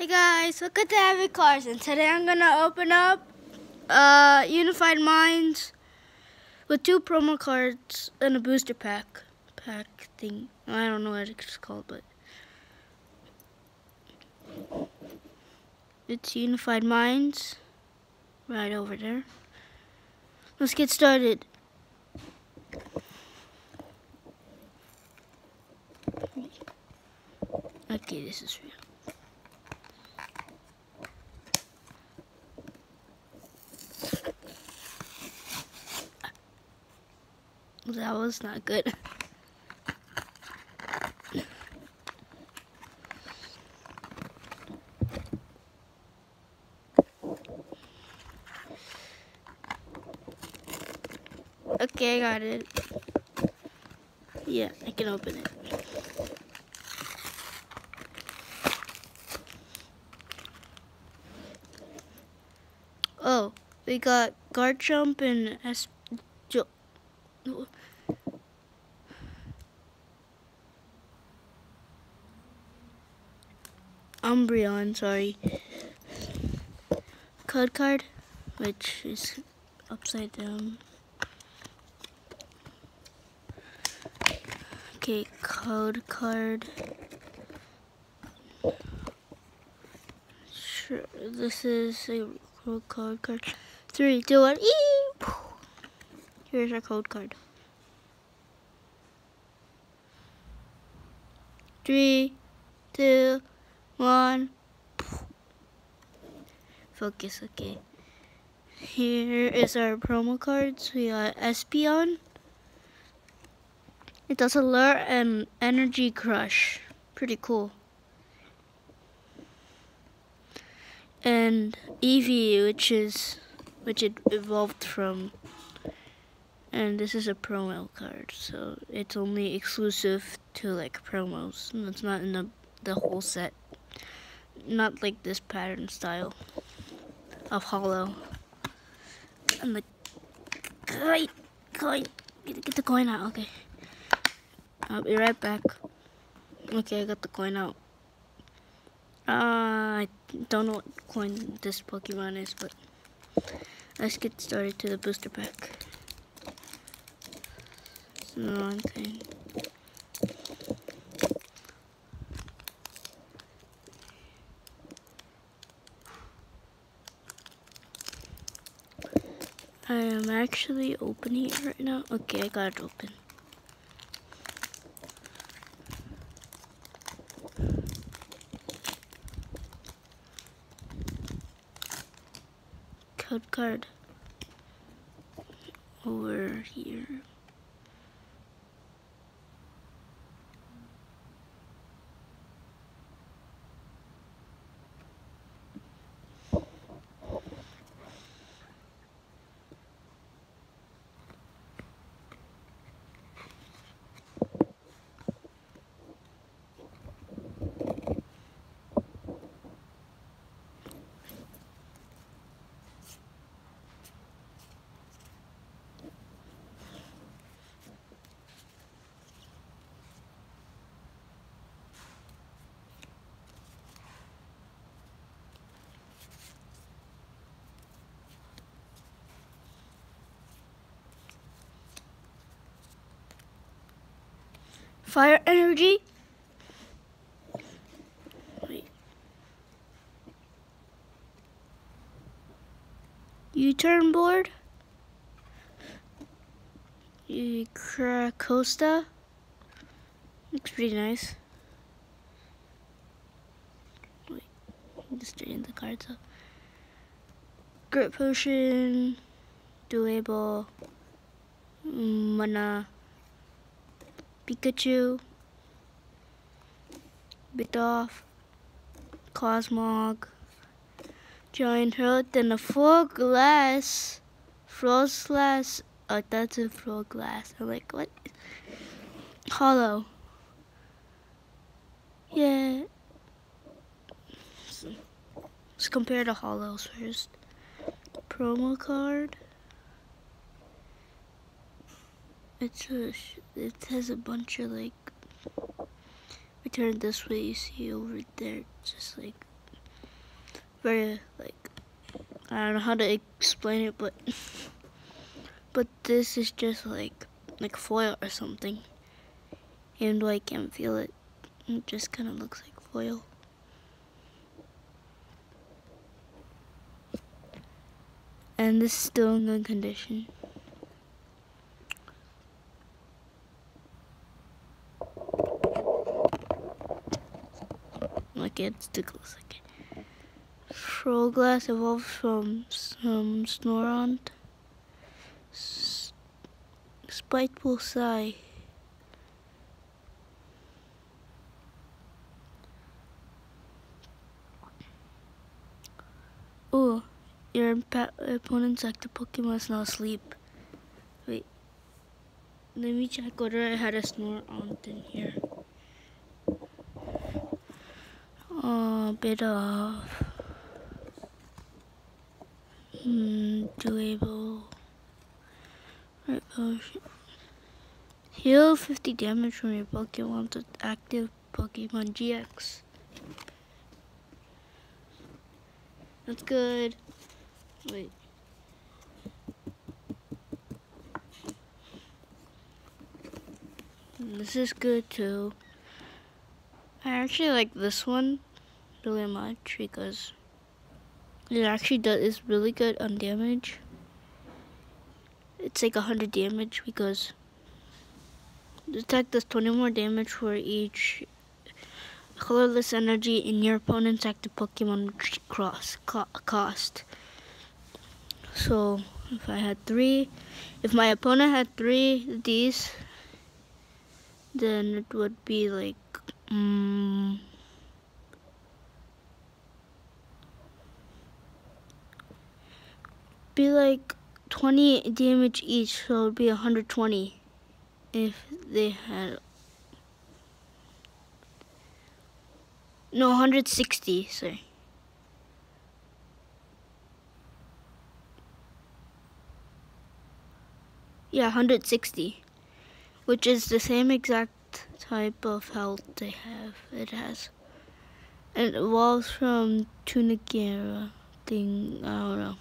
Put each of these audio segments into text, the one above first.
Hey guys, welcome to Advik Cars, and today I'm gonna open up uh, Unified Minds with two promo cards and a booster pack pack thing. I don't know what it's called, but it's Unified Minds right over there. Let's get started. Okay, this is real. That was not good. Okay, I got it. Yeah, I can open it. Oh, we got Garchomp and S. Jo Umbreon, sorry. Code card, which is upside down. Okay, code card. Sure, this is a code card. Three, two, one, ee! Here's our code card. Three, two, one. Focus, okay. Here is our promo cards. We got Espeon. It does alert and energy crush. Pretty cool. And Eevee, which is which it evolved from. And this is a promo card, so it's only exclusive to like promos. It's not in the the whole set. Not like this pattern style of hollow. And the coin, coin, get, get the coin out. Okay. I'll be right back. Okay, I got the coin out. Uh, I don't know what coin this Pokemon is, but let's get started to the booster pack. Oh, the wrong thing. I am actually opening it right now. Okay, I got it open. Code card over here. Fire energy. U-turn board. Costa. Looks pretty nice. Just straighten the cards up. Grip potion. Doable. Mana. Pikachu, Bidoof, Cosmog, Giant Hearth, and a full glass, Froslass. Oh, that's a full glass. I'm like, what? Hollow. Yeah. Let's compare the hollows first. Promo card. It's a, it has a bunch of like, we turn this way, you see over there, just like very like I don't know how to explain it, but but this is just like like foil or something, though I can't feel it, it just kind of looks like foil. And this is still in good condition. Like it still looks like. Froslass evolved from some Snorunt. Spiteful sigh. Oh, your opponent's active Pokemon is now asleep. Wait. Let me check whether I had a Snorunt in here. Oh, bit of hmm, doable. Potion. Heal 50 damage from your Pokemon with active Pokemon GX. That's good. Wait. This is good too. I actually like this one really much because it actually does is really good on damage. It's like 100 damage because the attack does 20 more damage for each colorless energy in your opponent's active Pokemon cross cost. So if I had three, if my opponent had three these, then it would be like um, be like 20 damage each, so it would be 120 if they had no 160 sorry. Yeah 160 which is the same exact type of health they have. It has and it evolves from Tunicera thing I don't know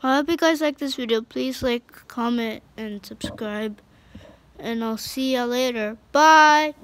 I hope you guys like this video. Please like, comment, and subscribe. And I'll see you later. Bye!